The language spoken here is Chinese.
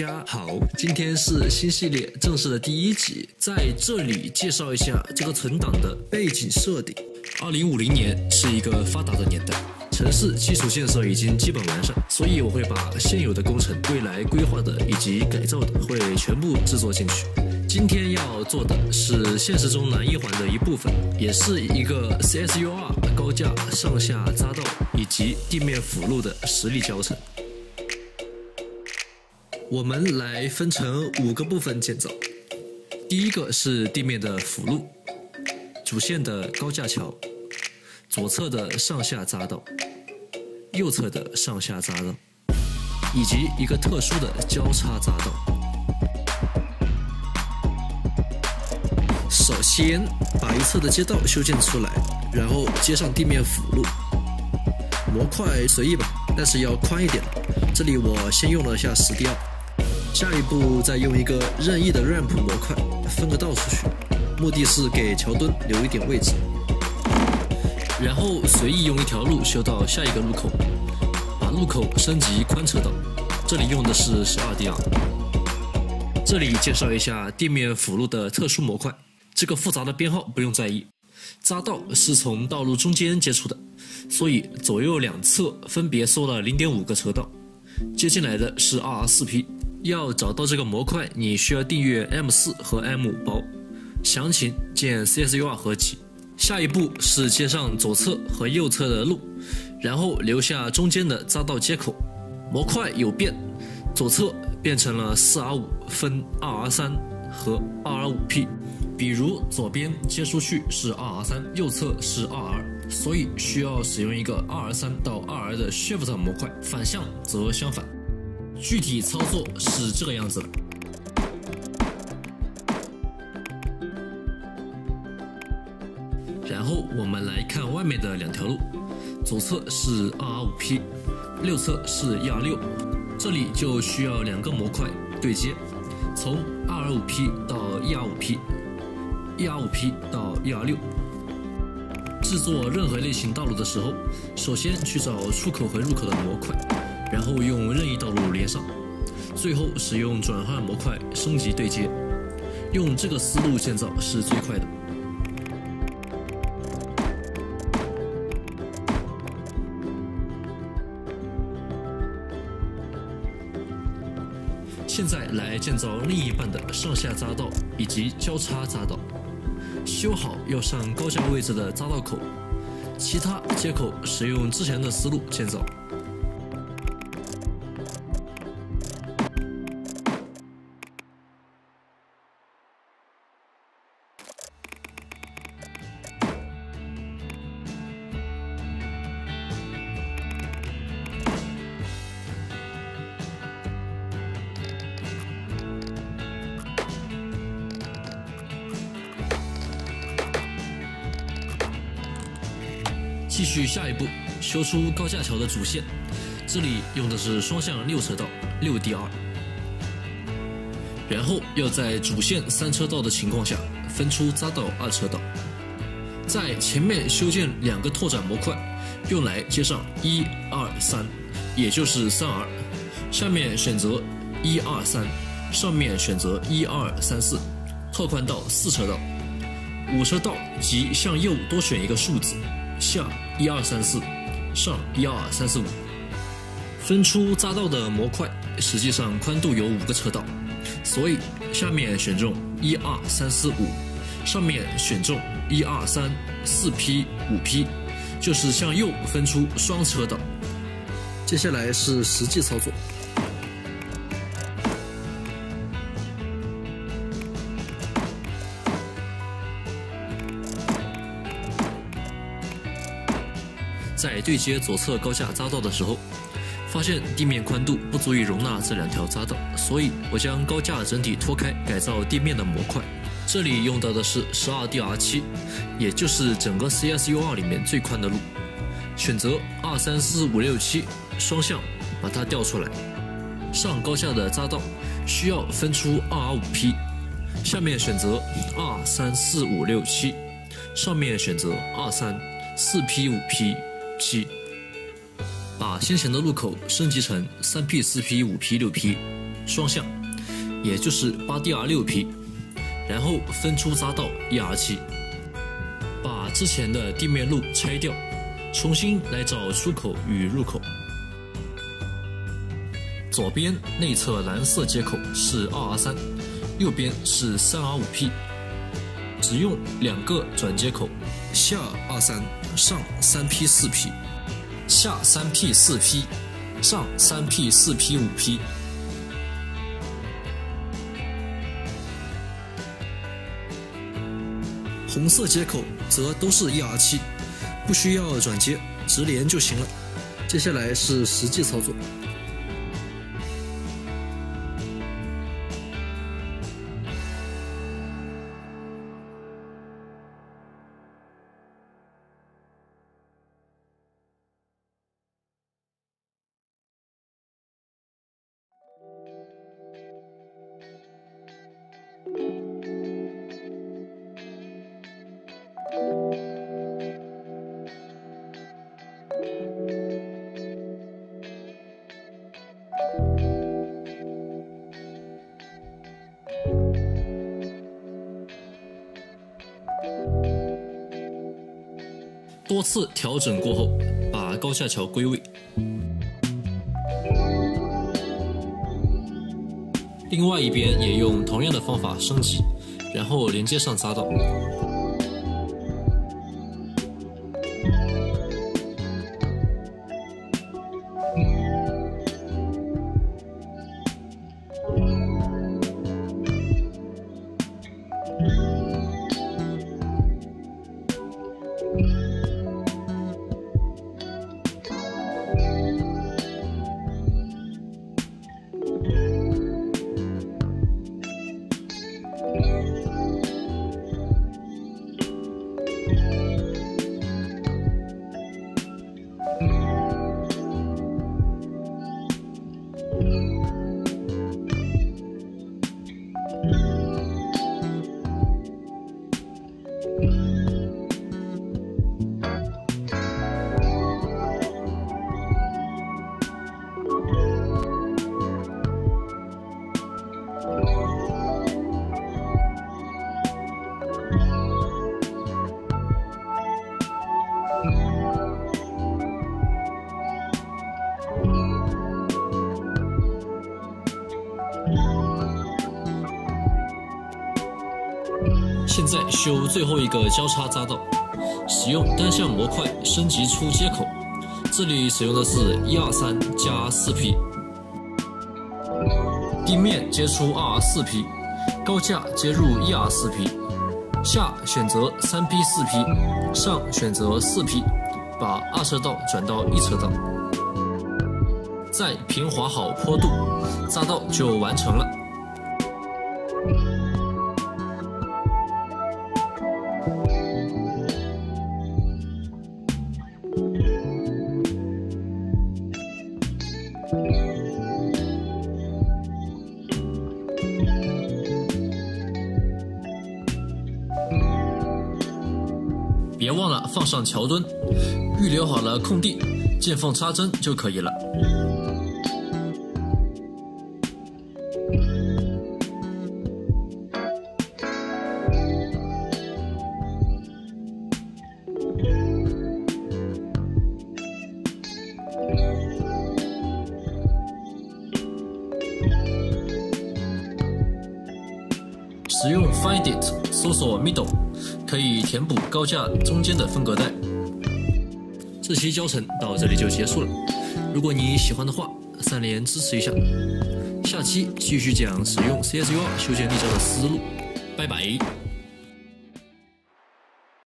家好，今天是新系列正式的第一集，在这里介绍一下这个存档的背景设定。二零五零年是一个发达的年代，城市基础建设已经基本完善，所以我会把现有的工程、未来规划的以及改造的会全部制作进去。今天要做的是现实中南一环的一部分，也是一个 CSUR 高架上下匝道以及地面辅路的实力教程。我们来分成五个部分建造。第一个是地面的辅路，主线的高架桥，左侧的上下匝道，右侧的上下匝道，以及一个特殊的交叉匝道。首先把一侧的街道修建出来，然后接上地面辅路。模块随意吧，但是要宽一点。这里我先用了一下石雕。下一步再用一个任意的 ramp 模块分个道出去，目的是给桥墩留一点位置。然后随意用一条路修到下一个路口，把路口升级宽车道。这里用的是十二 D 二。这里介绍一下地面辅路的特殊模块，这个复杂的编号不用在意。匝道是从道路中间接触的，所以左右两侧分别收了零点五个车道，接进来的是 R 四 P。要找到这个模块，你需要订阅 M 四和 M 五包，详情见 CSUR 合集。下一步是接上左侧和右侧的路，然后留下中间的匝道接口。模块有变，左侧变成了 4R5 分 2R3 和 2R5P，比如左边接出去是 2R3，右侧是 2R，所以需要使用一个 2R3 到 2R 的 Shift 模块，反向则相反。具体操作是这个样子的，然后我们来看外面的两条路，左侧是 2R5P，右侧是 1R6，这里就需要两个模块对接，从 2R5P 到 1R5P，1R5P 到 1R6。制作任何类型道路的时候，首先去找出口和入口的模块。然后用任意道路连上，最后使用转换模块升级对接，用这个思路建造是最快的。现在来建造另一半的上下匝道以及交叉匝道，修好要上高架位置的匝道口，其他接口使用之前的思路建造。继续下一步，修出高架桥的主线，这里用的是双向六车道六 D 二，然后要在主线三车道的情况下分出匝道二车道，在前面修建两个拓展模块，用来接上一二三，也就是三 R，下面选择一二三，上面选择一二三四，拓宽到四车道，五车道即向右多选一个数字。下一二三四，上一二三四五，分出匝道的模块，实际上宽度有五个车道，所以下面选中一二三四五，上面选中一二三四 P 五 P，就是向右分出双车道。接下来是实际操作。在对接左侧高架匝道的时候，发现地面宽度不足以容纳这两条匝道，所以我将高架整体拖开，改造地面的模块。这里用到的是十二 D R 七，也就是整个 C S U R 里面最宽的路。选择二三四五六七双向，把它调出来。上高架的匝道需要分出二 R 五 P，下面选择二三四五六七，上面选择二三四 P 五 P。七，把先前的路口升级成三 P、四 P、五 P、六 P，双向，也就是八 DR 六 P，然后分出匝道 ER 七，把之前的地面路拆掉，重新来找出口与入口。左边内侧蓝色接口是 2R3，右边是 3R5P，只用两个转接口，下 R3，上三 P 四 P，下三 P 四 P，上三 P 四 P 五 P，。红色接口则都是 ER7，不需要转接，直连就行了。接下来是实际操作。多次调整过后，把高架桥归位。另外一边也用同样的方法升级，然后连接上匝道。现在修最后一个交叉匝道，使用单向模块升级出接口，这里使用的是一二三加四 P，地面接出二四 P，高架接入一 R 四 P，下选择三 P 四 P，上选择四 P，把二车道转到一车道，再平滑好坡度，匝道就完成了。放上桥墩，预留好了空地，见缝插针就可以了。使用 Find It 搜索 Middle，可以填补高架中间的分隔带。这期教程到这里就结束了。如果你喜欢的话，三连支持一下。下期继续讲使用 CSU 修建立交的思路。拜拜。